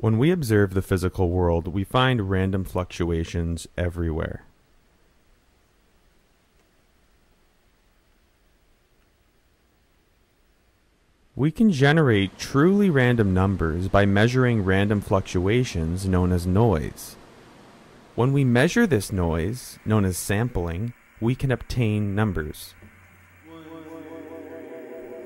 When we observe the physical world, we find random fluctuations everywhere. We can generate truly random numbers by measuring random fluctuations known as noise. When we measure this noise, known as sampling, we can obtain numbers.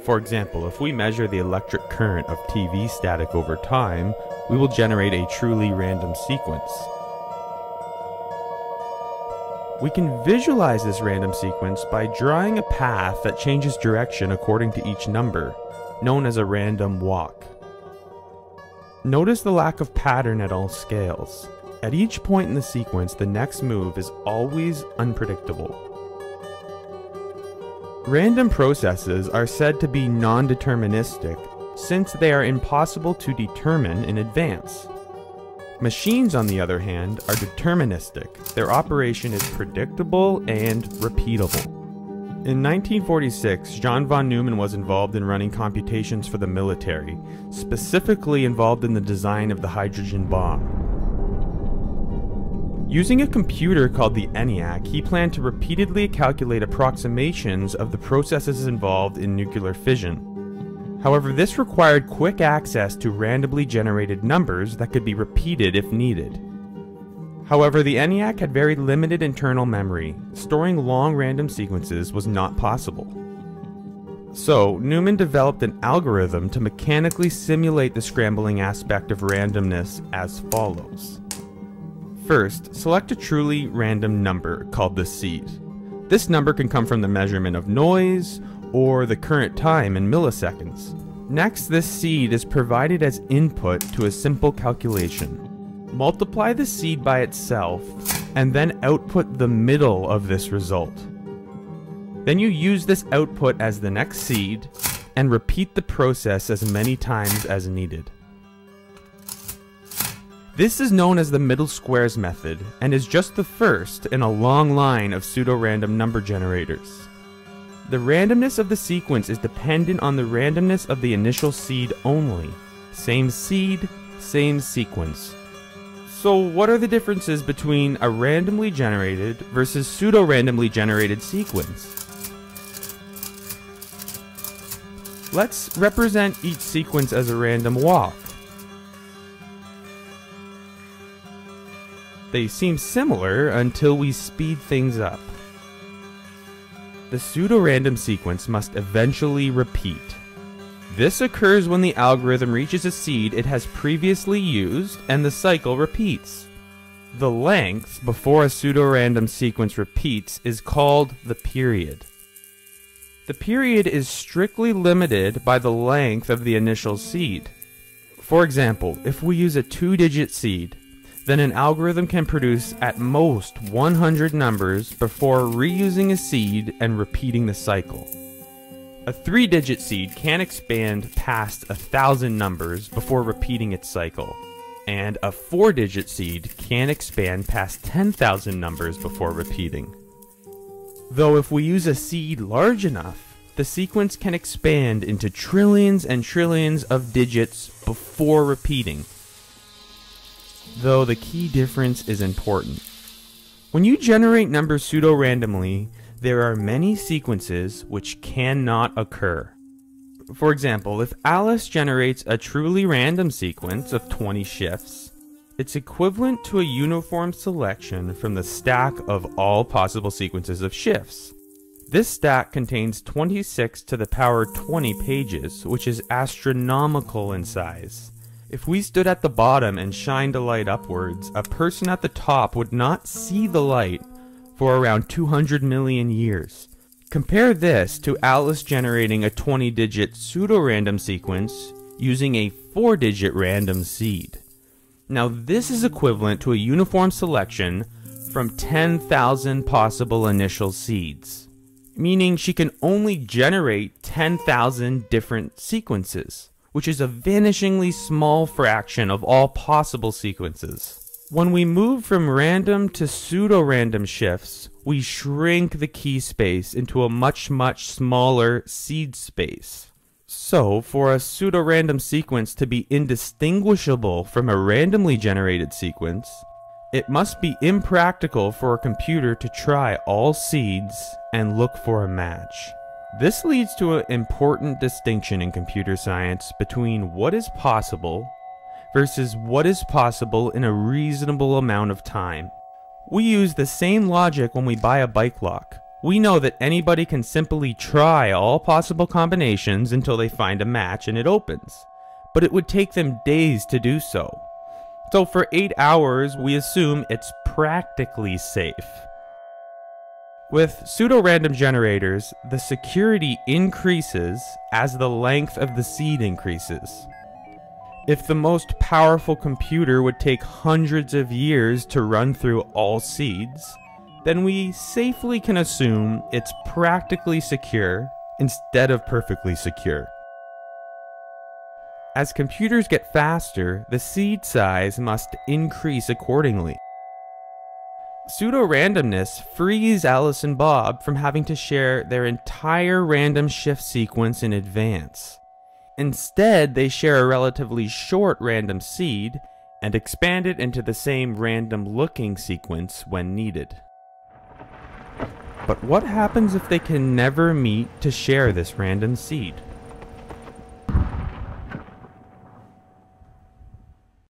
For example, if we measure the electric current of TV static over time, we will generate a truly random sequence. We can visualize this random sequence by drawing a path that changes direction according to each number known as a random walk. Notice the lack of pattern at all scales. At each point in the sequence, the next move is always unpredictable. Random processes are said to be non-deterministic since they are impossible to determine in advance. Machines, on the other hand, are deterministic. Their operation is predictable and repeatable. In 1946, John von Neumann was involved in running computations for the military, specifically involved in the design of the hydrogen bomb. Using a computer called the ENIAC, he planned to repeatedly calculate approximations of the processes involved in nuclear fission. However, this required quick access to randomly generated numbers that could be repeated if needed. However, the ENIAC had very limited internal memory. Storing long random sequences was not possible. So, Neumann developed an algorithm to mechanically simulate the scrambling aspect of randomness as follows. First, select a truly random number called the seed. This number can come from the measurement of noise or the current time in milliseconds. Next, this seed is provided as input to a simple calculation. Multiply the seed by itself, and then output the middle of this result. Then you use this output as the next seed, and repeat the process as many times as needed. This is known as the middle squares method, and is just the first in a long line of pseudo-random number generators. The randomness of the sequence is dependent on the randomness of the initial seed only. Same seed, same sequence. So what are the differences between a randomly generated versus pseudo-randomly generated sequence? Let's represent each sequence as a random walk. They seem similar until we speed things up. The pseudo-random sequence must eventually repeat. This occurs when the algorithm reaches a seed it has previously used and the cycle repeats. The length before a pseudo-random sequence repeats is called the period. The period is strictly limited by the length of the initial seed. For example, if we use a two-digit seed, then an algorithm can produce at most 100 numbers before reusing a seed and repeating the cycle. A three digit seed can expand past a thousand numbers before repeating its cycle, and a four digit seed can expand past 10,000 numbers before repeating. Though if we use a seed large enough, the sequence can expand into trillions and trillions of digits before repeating. Though the key difference is important. When you generate numbers pseudo-randomly, there are many sequences which cannot occur. For example, if Alice generates a truly random sequence of 20 shifts, it's equivalent to a uniform selection from the stack of all possible sequences of shifts. This stack contains 26 to the power 20 pages, which is astronomical in size. If we stood at the bottom and shined a light upwards, a person at the top would not see the light for around 200 million years. Compare this to Alice generating a 20 digit pseudo-random sequence using a 4 digit random seed. Now this is equivalent to a uniform selection from 10,000 possible initial seeds, meaning she can only generate 10,000 different sequences, which is a vanishingly small fraction of all possible sequences. When we move from random to pseudo-random shifts, we shrink the key space into a much, much smaller seed space. So, for a pseudo-random sequence to be indistinguishable from a randomly generated sequence, it must be impractical for a computer to try all seeds and look for a match. This leads to an important distinction in computer science between what is possible versus what is possible in a reasonable amount of time. We use the same logic when we buy a bike lock. We know that anybody can simply try all possible combinations until they find a match and it opens. But it would take them days to do so. So for 8 hours, we assume it's practically safe. With pseudo-random generators, the security increases as the length of the seed increases. If the most powerful computer would take hundreds of years to run through all seeds, then we safely can assume it's practically secure instead of perfectly secure. As computers get faster, the seed size must increase accordingly. Pseudo-randomness frees Alice and Bob from having to share their entire random shift sequence in advance. Instead, they share a relatively short random seed and expand it into the same random looking sequence when needed. But what happens if they can never meet to share this random seed?